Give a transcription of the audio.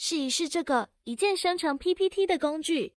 试一试这个一键生成 ppt 的工具。